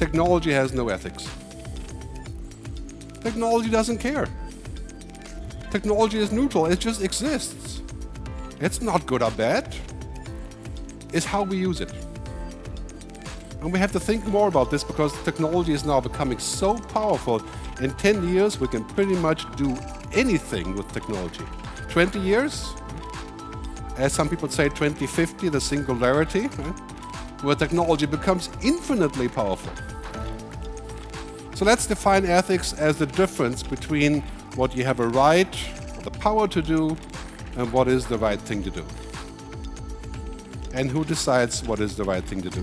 technology has no ethics. Technology doesn't care. Technology is neutral, it just exists. It's not good or bad, it's how we use it. And we have to think more about this because technology is now becoming so powerful. In 10 years, we can pretty much do anything with technology. 20 years, as some people say, 2050, the singularity, where technology becomes infinitely powerful. So let's define ethics as the difference between what you have a right the power to do and what is the right thing to do. And who decides what is the right thing to do?